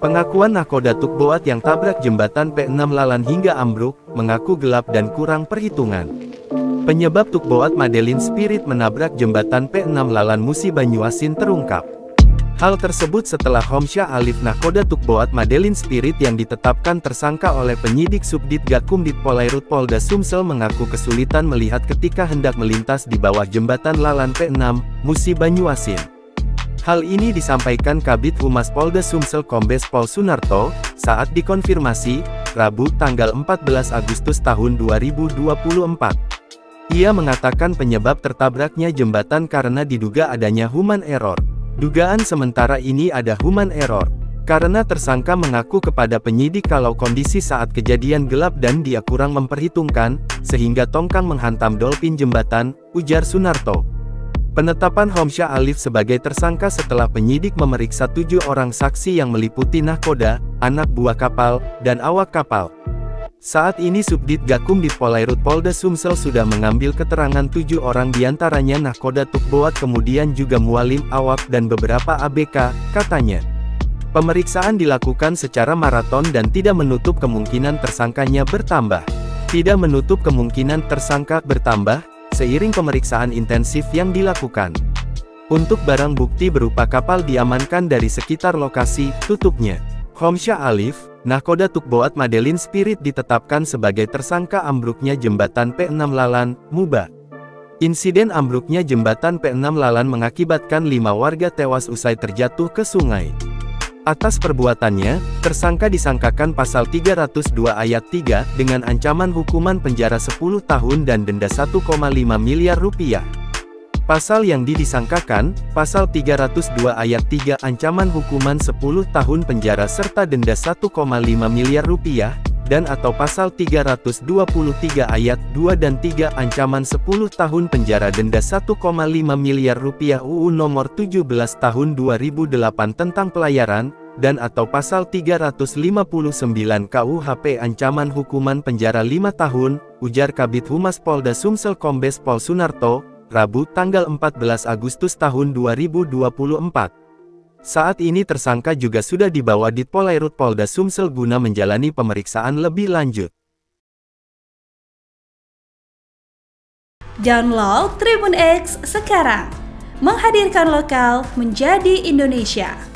Pengakuan nakoda Tukboat yang tabrak jembatan P6 Lalan hingga ambruk, mengaku gelap dan kurang perhitungan. Penyebab Tukboat Madeline Spirit menabrak jembatan P6 Lalan Musi Banyuasin terungkap. Hal tersebut setelah Homsyah Alif Nakoda Tukboat Madeline Spirit yang ditetapkan tersangka oleh penyidik Subdit Gakum Ditpolairut Polda Sumsel mengaku kesulitan melihat ketika hendak melintas di bawah jembatan Lalan P6, Musi Banyuasin. Hal ini disampaikan Kabit Humas Polda Sumsel Kombes Pol Sunarto, saat dikonfirmasi, Rabu tanggal 14 Agustus tahun 2024. Ia mengatakan penyebab tertabraknya jembatan karena diduga adanya human error. Dugaan sementara ini ada human error. Karena tersangka mengaku kepada penyidik kalau kondisi saat kejadian gelap dan dia kurang memperhitungkan, sehingga tongkang menghantam dolphin jembatan, ujar Sunarto. Penetapan Homsyah Alif sebagai tersangka setelah penyidik memeriksa tujuh orang saksi yang meliputi nahkoda, anak buah kapal, dan awak kapal. Saat ini Subdit Gakum di Polairut Polda Sumsel sudah mengambil keterangan tujuh orang di antaranya nahkoda Tukboat kemudian juga mualim awak dan beberapa ABK, katanya. Pemeriksaan dilakukan secara maraton dan tidak menutup kemungkinan tersangkanya bertambah. Tidak menutup kemungkinan tersangka bertambah, seiring pemeriksaan intensif yang dilakukan. Untuk barang bukti berupa kapal diamankan dari sekitar lokasi, tutupnya. Homsyah Alif, Nahkoda Tukboat Madeline Spirit ditetapkan sebagai tersangka ambruknya jembatan P6 Lalan, Muba. Insiden ambruknya jembatan P6 Lalan mengakibatkan lima warga tewas usai terjatuh ke sungai. Atas perbuatannya, tersangka disangkakan pasal 302 ayat 3 dengan ancaman hukuman penjara 10 tahun dan denda 1,5 miliar rupiah. Pasal yang didisangkakan, pasal 302 ayat 3 ancaman hukuman 10 tahun penjara serta denda 1,5 miliar rupiah, dan atau pasal 323 ayat 2 dan 3 ancaman 10 tahun penjara denda 1,5 miliar rupiah UU nomor 17 tahun 2008 tentang pelayaran, dan atau pasal 359 KUHP ancaman hukuman penjara 5 tahun, ujar Kabit Humas Polda Sumsel Kombes Pol Sunarto, Rabu tanggal 14 Agustus tahun 2024. Saat ini tersangka juga sudah dibawa di Polairut Polda Sumsel guna menjalani pemeriksaan lebih lanjut. Download Tribun X sekarang, menghadirkan lokal menjadi Indonesia.